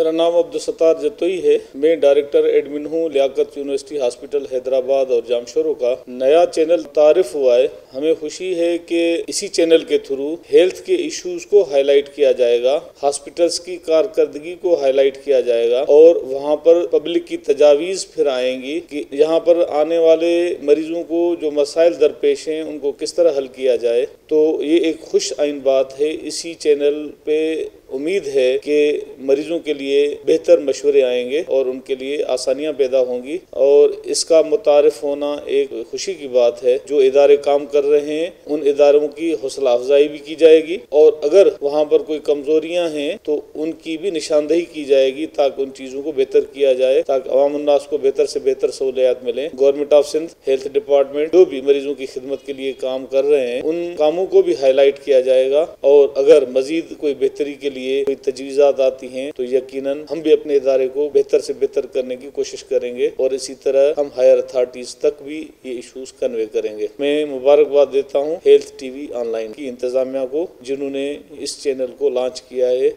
मेरा नाम अब्दुलसत्तार जतोई है। मैं डायरेक्टर एडमिन हूँ, लियाकत यूनिवर्सिटी हॉस्पिटल, हैदराबाद और जामशोरों का। नया चैनल तारिफ हुआ है। हमें खुशी है कि इसी चैनल के थ्रू हेल्थ के इश्यूज़ को हाईलाइट किया जाएगा, हॉस्पिटल्स की कारकर्दगी को हाईलाइट किया जाएगा और वहाँ पर पब्लिक की तजावीज़ फिर आएँगी कि यहाँ पर आने वाले मरीजों को जो मसाइल दरपेश हैं, उनको किस तरह हल किया जाए। तो ये एक खुश आइन बात है। इसी चैनल पे उम्मीद है कि मरीजों के लिए बेहतर मशवरे आएँगे और उनके लिए आसानियाँ पैदा होंगी। और इसका मुतारफ होना एक खुशी की बात है। जो इदारे काम कर रहे हैं, उन इदारों की हौसला अफजाई भी की जाएगी। और अगर वहाँ पर कोई कमजोरियाँ हैं तो उनकी भी निशानदेही की जाएगी ताकि उन चीज़ों को बेहतर किया जाए, ताकि अवामनास को बेहतर से बेहतर सहूलियात मिले। Government of Sindh health department जो भी मरीजों की खिदमत के लिए काम कर रहे हैं, उन कामों को भी हाईलाइट किया जाएगा। और अगर मजीद कोई बेहतरी के लिए लिए कोई तजवीज़ात आती हैं तो यकीन हम भी अपने इदारे को बेहतर से बेहतर करने की कोशिश करेंगे और इसी तरह हम हायर अथॉरिटीज तक भी ये इशूज कन्वे करेंगे। मैं मुबारकबाद देता हूँ हेल्थ टीवी ऑनलाइन की इंतजामिया को, जिन्होंने इस चैनल को लॉन्च किया है।